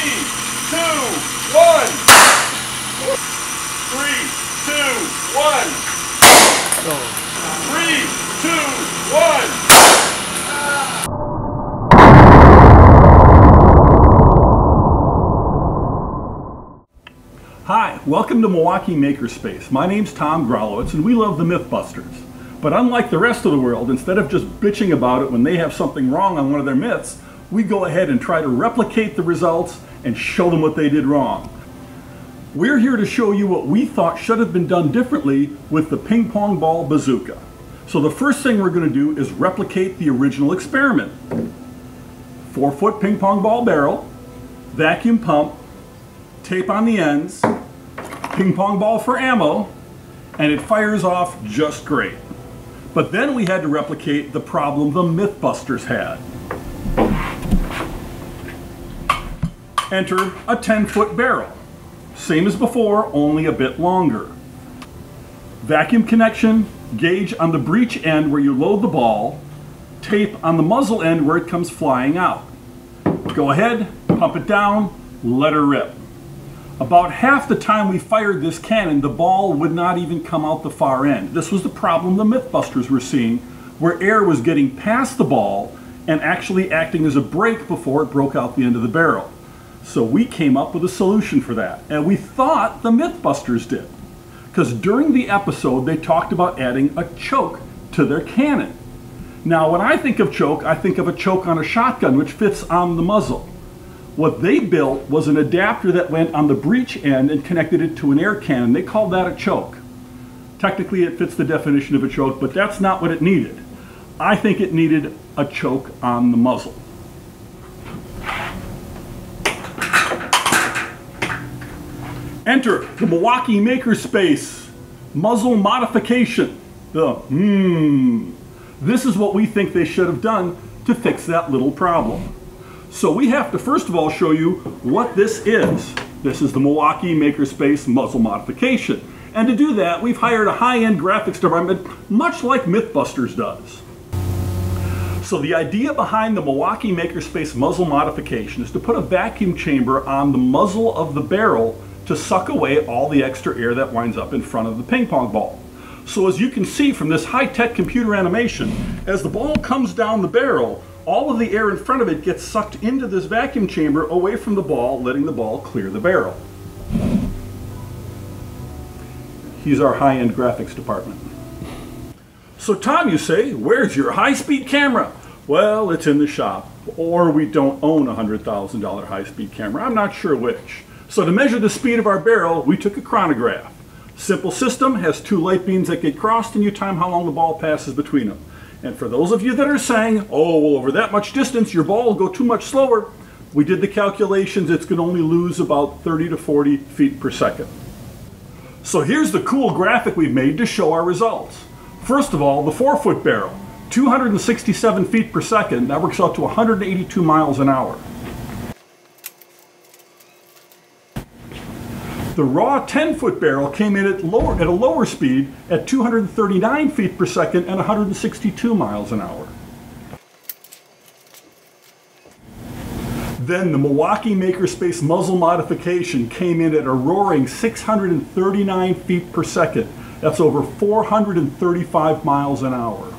Three, two, one. Three, two, one. Three, two, one. Hi, welcome to Milwaukee Makerspace. My name's Tom Gralewicz and we love the Mythbusters. But unlike the rest of the world, instead of just bitching about it when they have something wrong on one of their myths, we go ahead and try to replicate the results and show them what they did wrong. We're here to show you what we thought should have been done differently with the ping pong ball bazooka. So the first thing we're going to do is replicate the original experiment. Four foot ping pong ball barrel, vacuum pump, tape on the ends, ping pong ball for ammo, and it fires off just great. But then we had to replicate the problem the Mythbusters had. Enter a 10 foot barrel. Same as before, only a bit longer. Vacuum connection, gauge on the breech end where you load the ball, tape on the muzzle end where it comes flying out. Go ahead, pump it down, let her rip. About half the time we fired this cannon, the ball would not even come out the far end. This was the problem the Mythbusters were seeing, where air was getting past the ball and actually acting as a brake before it broke out the end of the barrel. So we came up with a solution for that, and we thought the Mythbusters did. Because during the episode, they talked about adding a choke to their cannon. Now, when I think of choke, I think of a choke on a shotgun, which fits on the muzzle. What they built was an adapter that went on the breech end and connected it to an air cannon. They called that a choke. Technically, it fits the definition of a choke, but that's not what it needed. I think it needed a choke on the muzzle. Enter the Milwaukee Makerspace muzzle modification. The hmm. This is what we think they should have done to fix that little problem. So we have to first of all show you what this is. This is the Milwaukee Makerspace muzzle modification. And to do that, we've hired a high-end graphics department, much like Mythbusters does. So the idea behind the Milwaukee Makerspace muzzle modification is to put a vacuum chamber on the muzzle of the barrel to suck away all the extra air that winds up in front of the ping pong ball. So as you can see from this high-tech computer animation, as the ball comes down the barrel, all of the air in front of it gets sucked into this vacuum chamber away from the ball, letting the ball clear the barrel. He's our high-end graphics department. So Tom, you say, where's your high-speed camera? Well, it's in the shop. Or we don't own a $100,000 high-speed camera. I'm not sure which. So to measure the speed of our barrel, we took a chronograph. Simple system, has two light beams that get crossed and you time how long the ball passes between them. And for those of you that are saying, oh, well, over that much distance, your ball will go too much slower, we did the calculations, it's going to only lose about 30 to 40 feet per second. So here's the cool graphic we've made to show our results. First of all, the four foot barrel, 267 feet per second, that works out to 182 miles an hour. The raw 10 foot barrel came in at, lower, at a lower speed at 239 feet per second and 162 miles an hour. Then the Milwaukee Makerspace muzzle modification came in at a roaring 639 feet per second. That's over 435 miles an hour.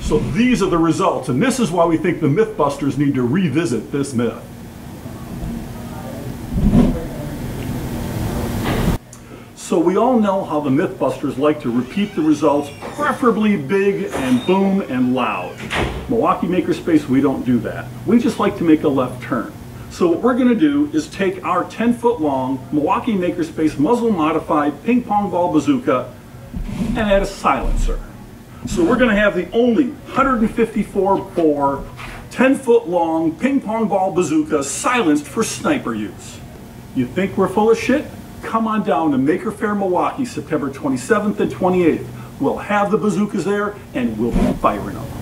So these are the results, and this is why we think the Mythbusters need to revisit this myth. So we all know how the Mythbusters like to repeat the results, preferably big and boom and loud. Milwaukee Makerspace, we don't do that. We just like to make a left turn. So what we're gonna do is take our 10 foot long Milwaukee Makerspace muzzle modified ping pong ball bazooka and add a silencer. So we're gonna have the only 154 bore, 10 foot long ping pong ball bazooka silenced for sniper use. You think we're full of shit? Come on down to Maker Faire Milwaukee September 27th and 28th. We'll have the bazookas there and we'll be firing them.